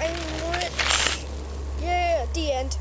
Rich. Yeah, the end.